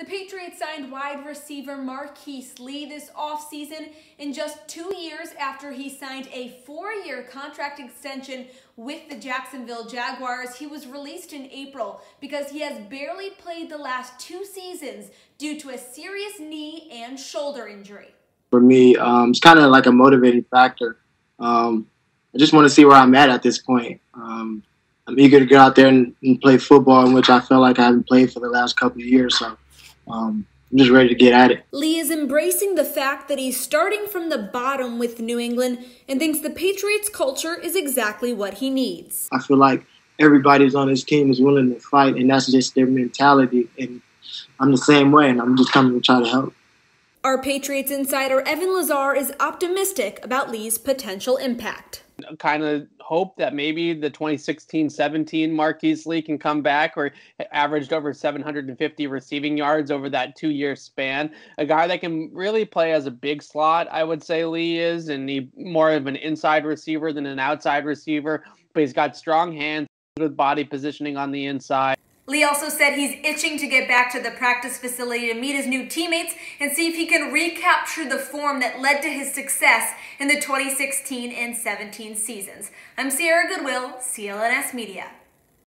The Patriots signed wide receiver Marquise Lee this offseason in just two years after he signed a four year contract extension with the Jacksonville Jaguars. He was released in April because he has barely played the last two seasons due to a serious knee and shoulder injury. For me, um, it's kind of like a motivating factor. Um, I just want to see where I'm at at this point. Um, I'm eager to get out there and, and, play football, in which I feel like I haven't played for the last couple of years. So um, I'm just ready to get at it. Lee is embracing the fact that he's starting from the bottom with New England and thinks the Patriots culture is exactly what he needs. I feel like everybody's on his team is willing to fight, and that's just their mentality. And I'm the same way, and I'm just coming to try to help. Our Patriots insider Evan Lazar is optimistic about Lee's potential impact. Kind of hope that maybe the 2016-17 Marquise Lee can come back or averaged over 750 receiving yards over that two-year span. A guy that can really play as a big slot, I would say Lee is, and he more of an inside receiver than an outside receiver, but he's got strong hands with body positioning on the inside. Lee also said he's itching to get back to the practice facility to meet his new teammates and see if he can recapture the form that led to his success in the 2016 and 17 seasons. I'm Sierra Goodwill, CLNS Media.